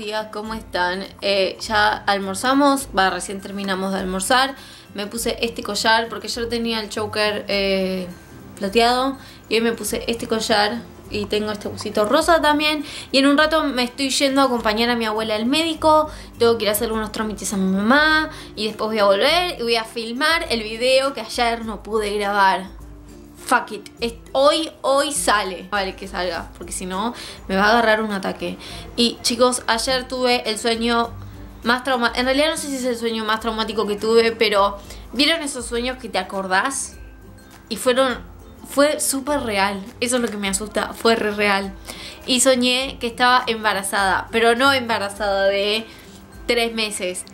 días, ¿cómo están? Eh, ya almorzamos, va, recién terminamos de almorzar. Me puse este collar porque yo tenía el choker eh, plateado y hoy me puse este collar y tengo este busito rosa también. Y en un rato me estoy yendo a acompañar a mi abuela al médico. Tengo que ir a hacer unos trámites a mi mamá y después voy a volver y voy a filmar el video que ayer no pude grabar fuck it, hoy, hoy sale. Vale, que salga, porque si no me va a agarrar un ataque. Y chicos, ayer tuve el sueño más traumático, en realidad no sé si es el sueño más traumático que tuve, pero ¿vieron esos sueños que te acordás? Y fueron, fue súper real, eso es lo que me asusta, fue re real. Y soñé que estaba embarazada, pero no embarazada de tres meses,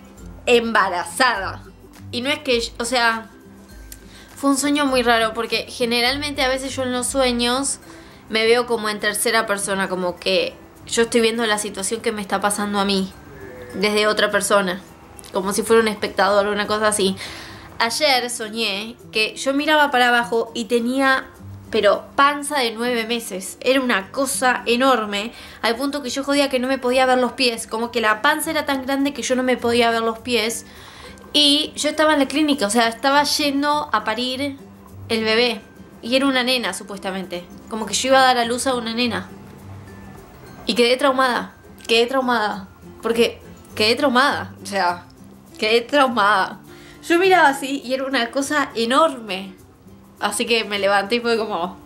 embarazada. Y no es que, o sea, fue un sueño muy raro porque generalmente a veces yo en los sueños me veo como en tercera persona, como que yo estoy viendo la situación que me está pasando a mí desde otra persona, como si fuera un espectador o una cosa así. Ayer soñé que yo miraba para abajo y tenía, pero panza de nueve meses. Era una cosa enorme, al punto que yo jodía que no me podía ver los pies, como que la panza era tan grande que yo no me podía ver los pies. Y yo estaba en la clínica, o sea, estaba yendo a parir el bebé. Y era una nena, supuestamente. Como que yo iba a dar a luz a una nena. Y quedé traumada. Quedé traumada. Porque quedé traumada. O sea, quedé traumada. Yo miraba así y era una cosa enorme. Así que me levanté y fue como...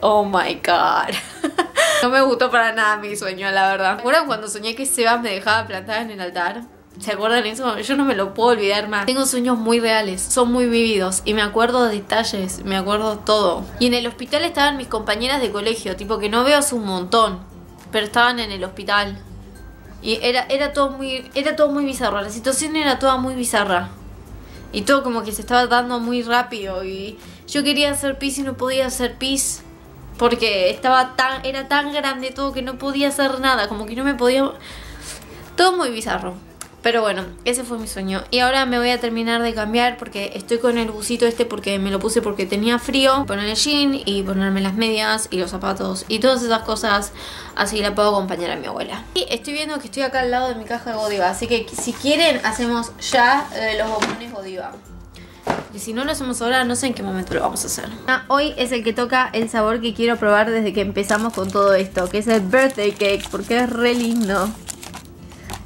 Oh my god. no me gustó para nada mi sueño, la verdad. ¿Recuerdan cuando soñé que Sebas me dejaba plantada en el altar? ¿Se acuerdan eso? Yo no me lo puedo olvidar más. Tengo sueños muy reales, son muy vividos y me acuerdo de detalles, me acuerdo todo. Y en el hospital estaban mis compañeras de colegio, tipo que no veo hace un montón, pero estaban en el hospital. Y era, era, todo muy, era todo muy bizarro, la situación era toda muy bizarra. Y todo como que se estaba dando muy rápido y yo quería hacer pis y no podía hacer pis porque estaba tan, era tan grande todo que no podía hacer nada, como que no me podía... Todo muy bizarro. Pero bueno, ese fue mi sueño. Y ahora me voy a terminar de cambiar porque estoy con el busito este porque me lo puse porque tenía frío. Poner el jean y ponerme las medias y los zapatos y todas esas cosas. Así la puedo acompañar a mi abuela. Y estoy viendo que estoy acá al lado de mi caja de Godiva. Así que si quieren hacemos ya eh, los bombones Godiva. Y si no lo hacemos ahora, no sé en qué momento lo vamos a hacer. Ah, hoy es el que toca el sabor que quiero probar desde que empezamos con todo esto. Que es el birthday cake porque es re lindo.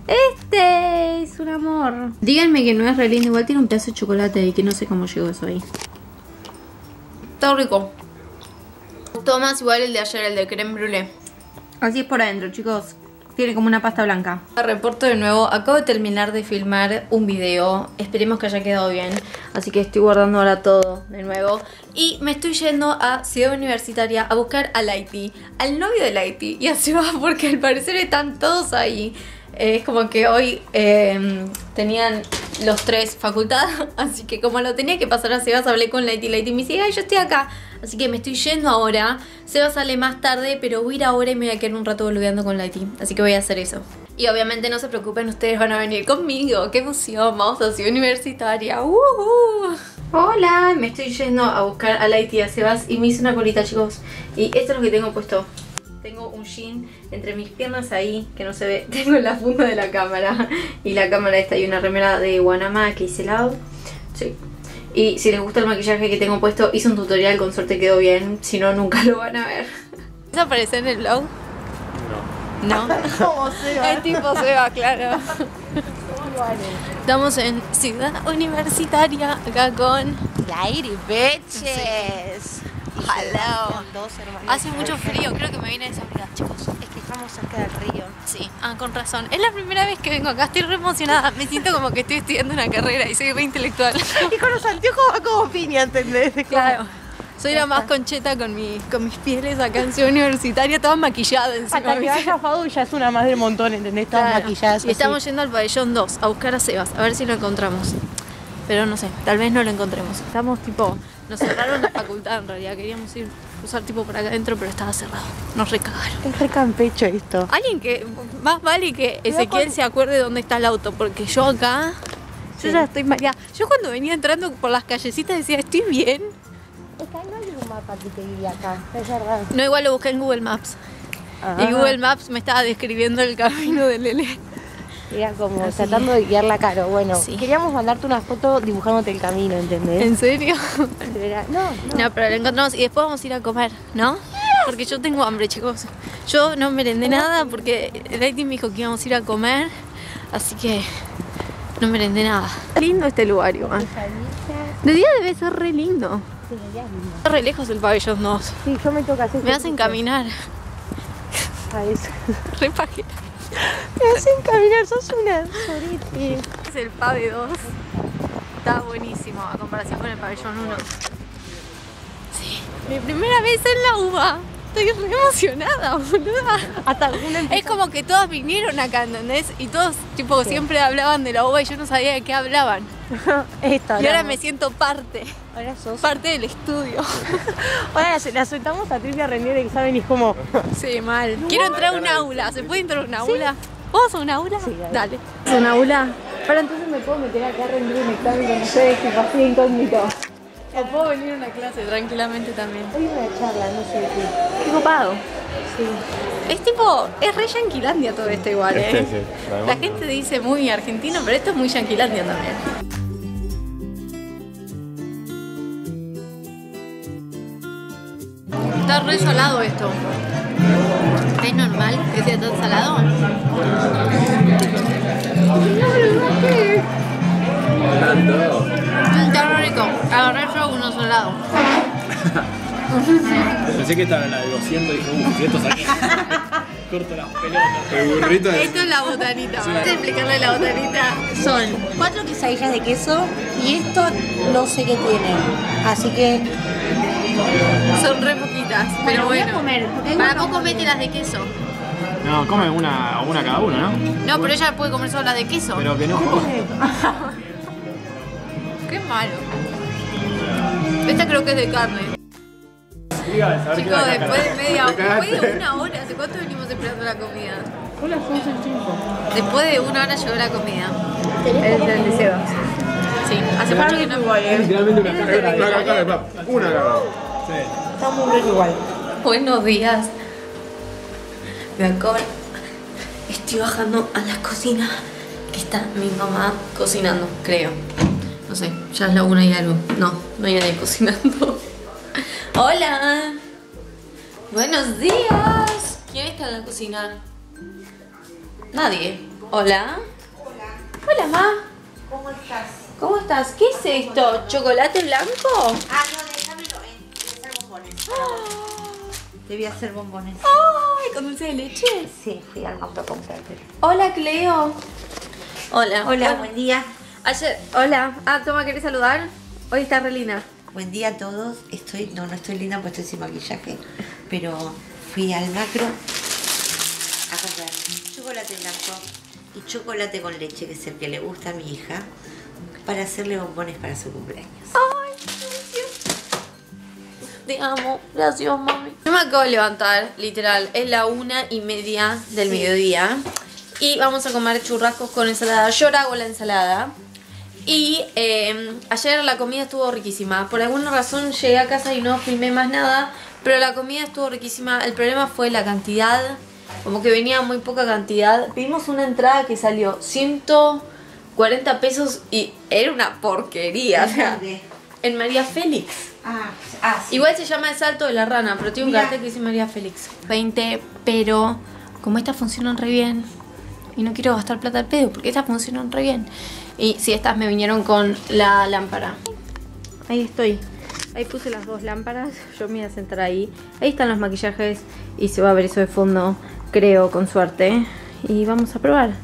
Este es un amor. Díganme que no es re lindo. Igual tiene un pedazo de chocolate y que no sé cómo llegó eso ahí. Está rico. Todo más igual el de ayer, el de creme brûlée. Así es por adentro, chicos. Tiene como una pasta blanca. Reporto de nuevo. Acabo de terminar de filmar un video. Esperemos que haya quedado bien. Así que estoy guardando ahora todo de nuevo. Y me estoy yendo a Ciudad Universitaria a buscar a Lighty. Al novio de Lighty. Y así va porque al parecer están todos ahí es como que hoy em, tenían los tres facultad, así que como lo tenía que pasar a Sebas, hablé con Lighty, Lighty me dice, ay, yo estoy acá, así que me estoy yendo ahora, Sebas sale más tarde, pero voy a ir ahora y me voy a quedar un rato boludeando con Lighty, así que voy a hacer eso. Y obviamente no se preocupen, ustedes van a venir conmigo, qué emoción, vamos a Ciudad Universitaria, Hola, me estoy yendo a buscar a Lighty y a Sebas y me hice una colita chicos, y esto es lo que tengo puesto. Tengo un jean entre mis piernas ahí, que no se ve. Tengo la funda de la cámara. Y la cámara esta y una remera de Guanama que hice lado. Sí. Y si les gusta el maquillaje que tengo puesto, hice un tutorial, con suerte quedó bien. Si no, nunca lo van a ver. ¿Eso aparece en el vlog? No. ¿No? ¿Cómo se va? El tipo se va, claro. Estamos en Ciudad Universitaria, acá con... Lady Bitches. Hello. Hace mucho frío, creo que me viene desabrigada, chicos. Es que estamos cerca del río. Sí, ah, con razón. Es la primera vez que vengo acá, estoy re emocionada. Me siento como que estoy estudiando una carrera y soy re intelectual. y con los anteojos va como piña, ¿entendés? Claro. Soy la más concheta con, mi, con mis pieles acá en Ciudad Universitaria, toda maquillada encima. Hasta que vaya Fadu ya es una más del montón, ¿entendés? Todas maquilladas. Y estamos yendo al pabellón 2 a buscar a Sebas, a ver si lo encontramos. Pero no sé, tal vez no lo encontremos. Estamos tipo nos cerraron la facultad en realidad, queríamos ir usar tipo por acá adentro, pero estaba cerrado. Nos recagaron. Es re campecho esto. Alguien que, más vale que Ezequiel se acuerde dónde está el auto, porque yo acá, yo ya estoy mareada. Yo cuando venía entrando por las callecitas decía, ¿estoy bien? No hay mapa que te acá, es verdad. No, igual lo busqué en Google Maps. Y Google Maps me estaba describiendo el camino de Lele. Era como Así tratando de guiarla caro. Bueno, Sí. queríamos mandarte una foto dibujándote el camino, ¿entendés? ¿En serio? Era- no, no. No, pero lo encontramos y después vamos a ir a comer, ¿no? Porque yo tengo hambre, chicos. Yo no merendé nada porque Lady me dijo que íbamos a ir a comer, así que no merendé nada. Lindo este lugar, igual. De día debe ser re lindo. Sí, ya es lindo. Está re lejos el pabellón 2. Sí, yo me toca hacer Me hacen caminar. A eso. Re pajera. Me hacen caminar, sos una sorete. Es el pave 2. Está buenísimo a comparación con el pabellón 1. Sí. Mi primera vez en la UBA. Estoy re emocionada, boluda. Hasta alguna Es como que todos vinieron acá, ¿entendés? Y todos, tipo, siempre hablaban de la UBA y yo no sabía de qué hablaban. Esta, Y ahora me siento parte, Ahora sos. parte del estudio. Ahora se- la soltamos a Tricia a rendir el examen y es como. Sí, mal. Quiero entrar a un aula. ¿Se puede entrar a un aula? ¿Vamos a un aula? Sí, dale. ¿Es un aula? Para entonces me puedo meter acá a rendir un examen con ustedes, tipo así incógnito. O puedo venir a una clase tranquilamente también. Hoy una charla, no sé qué. Qué copado. Sí. Es tipo, es re yanquilandia todo esto igual, ¿eh? Sí, sí, además. La gente dice muy argentino, pero esto es muy yanquilandia también. Está re salado esto. ¿Es normal que sea tan salado? Mm, Está re rico. Agarré yo uno salado. Pensé que esta era la de 200 y dije, uff, si esto saqué. Corto las pelotas. El burrito Esto es la botanita. Vamos a explicarle la botanita. Son cuatro quesadillas de queso y esto no sé qué tiene. Así que. Son re poquitas, pero voy a bueno. comer, Para poco mete las de queso. No, come una, una cada uno, ¿no? No, pero ella puede comer solo las de queso. Pero que no. Qué malo. Esta creo que es de carne. Chicos, después de media cagaste. después de una hora, ¿hace cuánto venimos esperando la comida? Son las 11 y 5. Después de una hora llegó la comida. Es del de Sebas. Sí, hace mucho que no. Es literalmente una. Una. Una. Sí. Está muy rico igual. Buenos días. Me acabo. Estoy bajando a la cocina. Que está mi mamá cocinando, creo. No sé, ya es la una y algo. No, no hay nadie cocinando. Hola. Buenos días. ¿Quién está en la cocina? Nadie. Hola. Hola, ma. ¿Cómo estás? ¿Cómo estás? ¿Qué es esto? ¿Chocolate blanco? Ah, no, déjamelo, eh. A hacer bombones. Te voy a hacer bombones. ¡Ay! ¿Con dulce de leche? Sí, fui al banco a comprarte. Hola, Cleo. Hola. Hola, buen día. Ayer, hola. Ah, toma, ¿querés saludar? Hoy está re linda. Buen día a todos. Estoy, no, no estoy linda porque estoy sin maquillaje, pero fui al macro a comprar chocolate blanco y chocolate con leche, que es el que le gusta a mi hija, para hacerle bombones para su cumpleaños. Ay, gracias. Te amo. Gracias, mami. Yo me acabo de levantar, literal. Es la una y media del mediodía. Y vamos a comer churrascos con ensalada. Yo ahora hago la ensalada. Y eh, ayer la comida estuvo riquísima. Por alguna razón llegué a casa y no filmé más nada. Pero la comida estuvo riquísima. El problema fue la cantidad. Como que venía muy poca cantidad. Pedimos una entrada que salió 140 pesos y era una porquería. ¿Dónde? en María Félix. Ah, ah, sí. Igual se llama El Salto de la Rana, pero tiene un Mirá. cartel que dice María Félix. 20, pero como estas funcionan re bien. Y no quiero gastar plata al pedo, porque estas funcionan re bien. Y sí, estas me vinieron con la lámpara. Ahí estoy. Ahí puse las dos lámparas. Yo me voy a sentar ahí. Ahí están los maquillajes. Y se va a ver eso de fondo, creo, con suerte. Y vamos a probar.